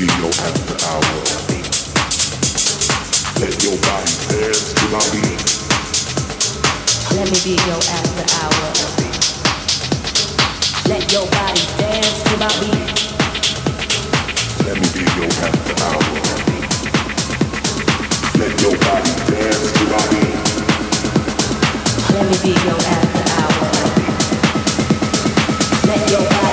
feel after hour. Let your body dance to my beat. Let me be your after hour. Let your body dance to my beat. Let me be your after hour. Let your body dance to my beat. Let me be your after hour. Let your body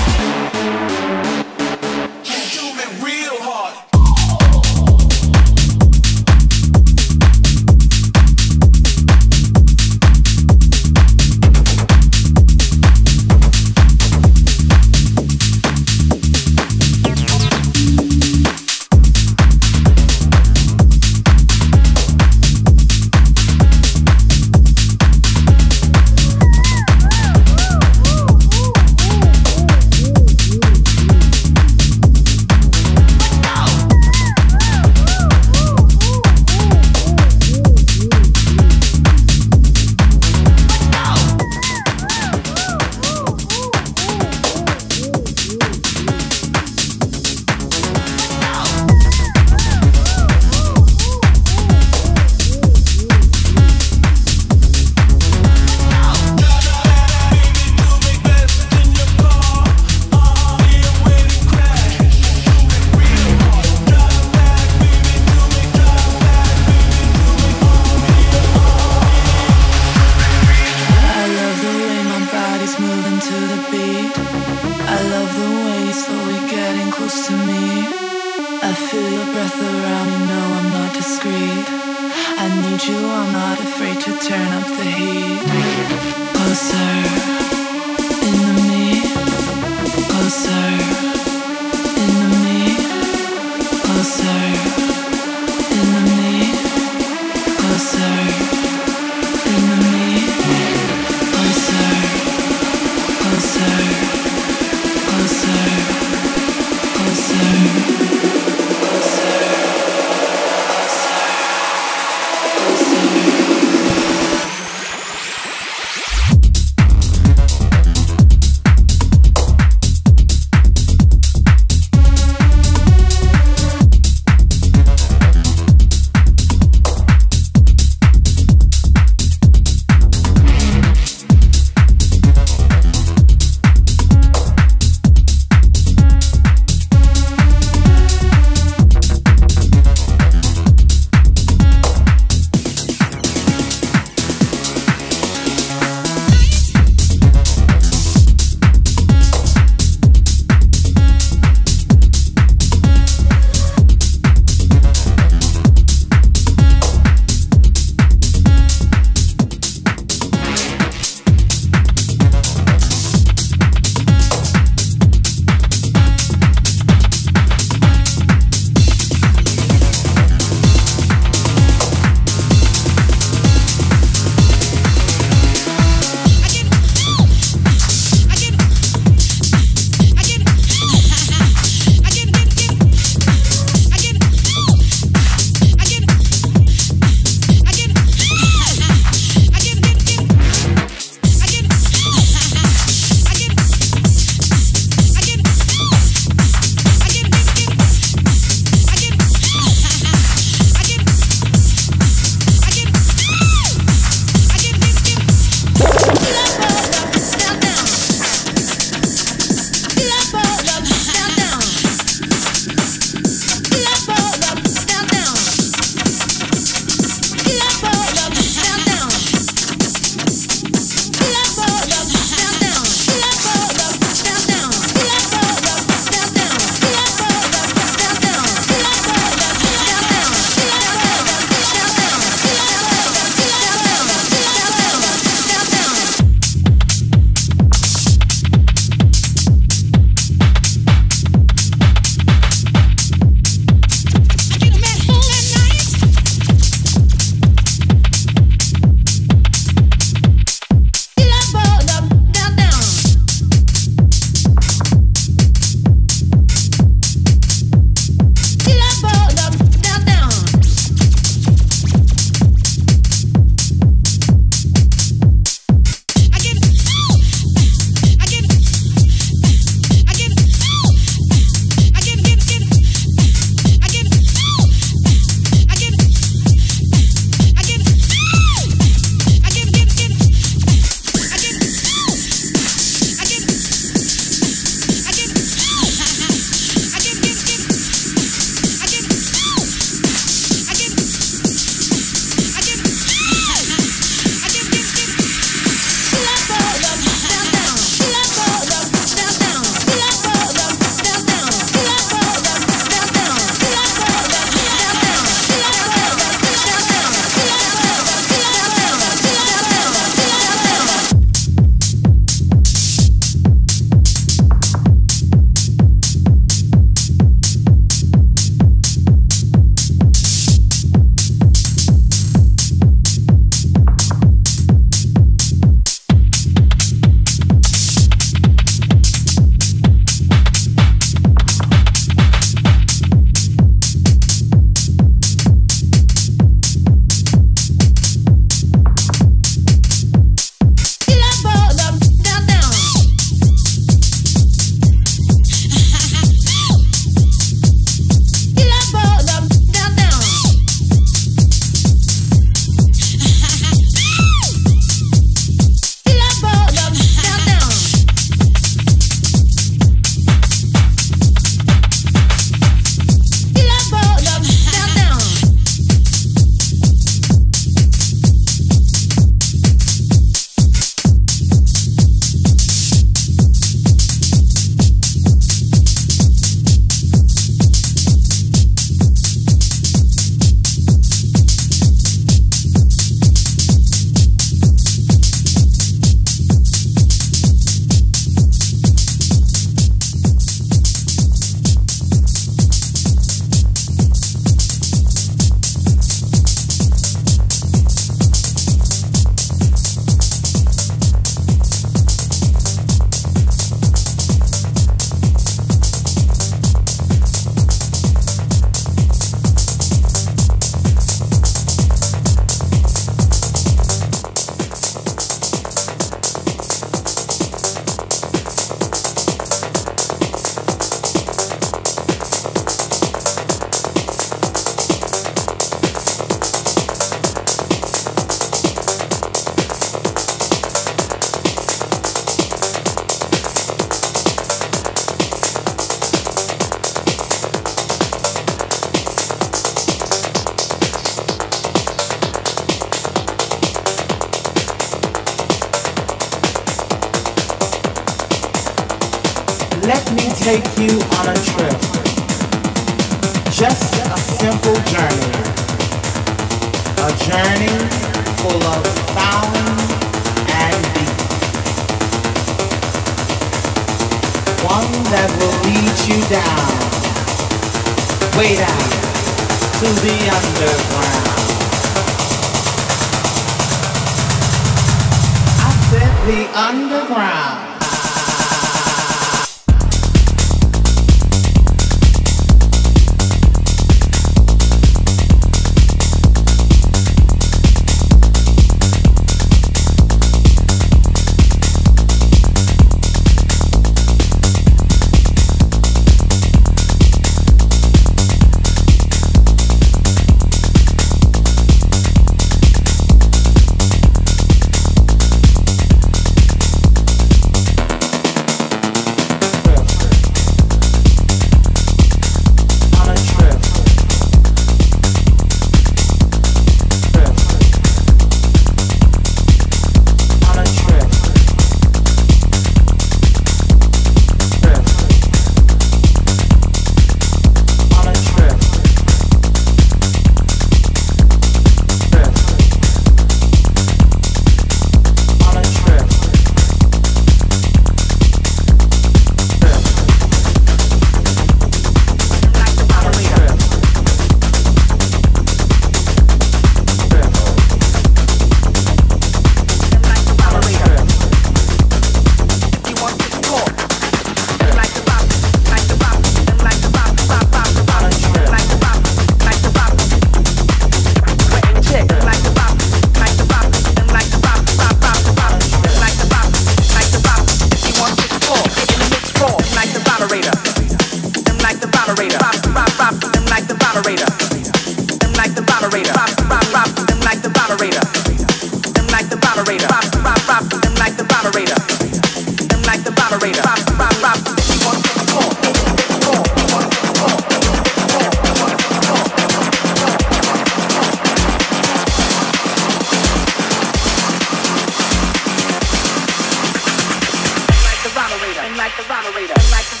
The Volerator and like the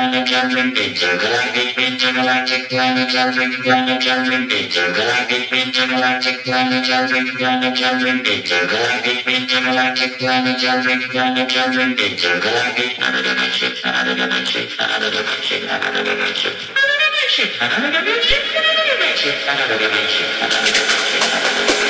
planetarium, intergalactic, intergalactic, planetarium, planetarium, intergalactic, intergalactic, planetarium, planetarium, intergalactic, intergalactic, planetarium, planetarium, intergalactic, another dimension, another dimension, another dimension, another dimension, another dimension, another dimension, another dimension.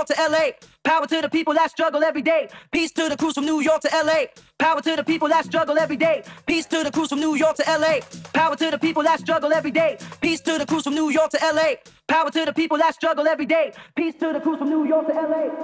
York to LA. Power to the people that struggle every day. Peace to the crews from New York to LA. Power to the people that struggle every day. Peace to the crews from New York to LA. Power to the people that struggle every day. Peace to the crews from New York to LA. Power to the people that struggle every day. Peace to the crews from New York to LA.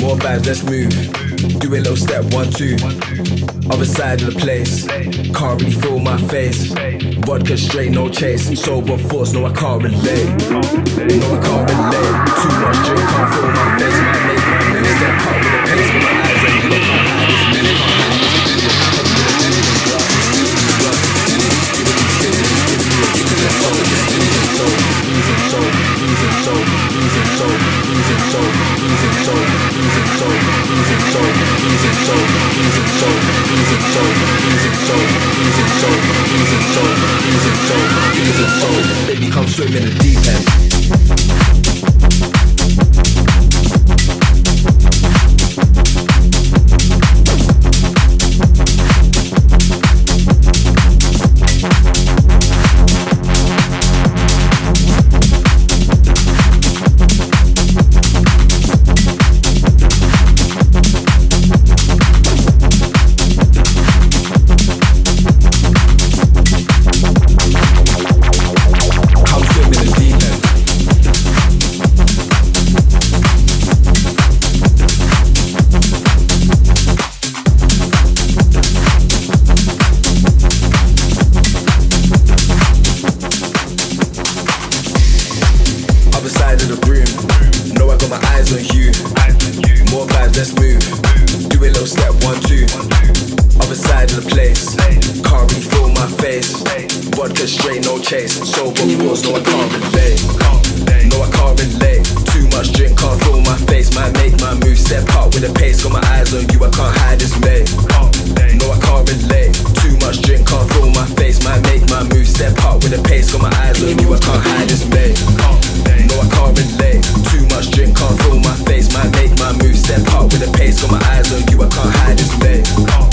More vibes, let's move. Do a little step, one, two. Other side of the place. Can't really feel my face. Vodka straight, no chase. Sober force, no, I can't relate. No, I can't relate. Too much drink, can't feel my face. soul, ease and soul, ease and soul, ease and soul, ease and soul, ease and soul, ease and soul, ease and soul, ease and soul, ease and soul, ease and soul, ease and soul, ease and soul, ease and soul. Baby, come swim in the deep end. face Got my eyes on you, I can't hide this maze No, I can't relate. Too much drink, can't fool my face. My make my move, step up with a pace. Got my eyes on you, I can't hide this maze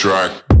track.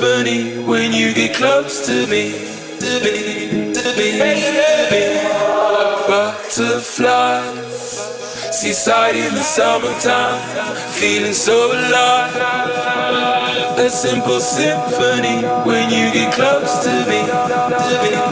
Symphony when you get close to me. To me, to me. Butterflies, seaside in the summertime, feeling so alive. A simple symphony when you get close to me. To me.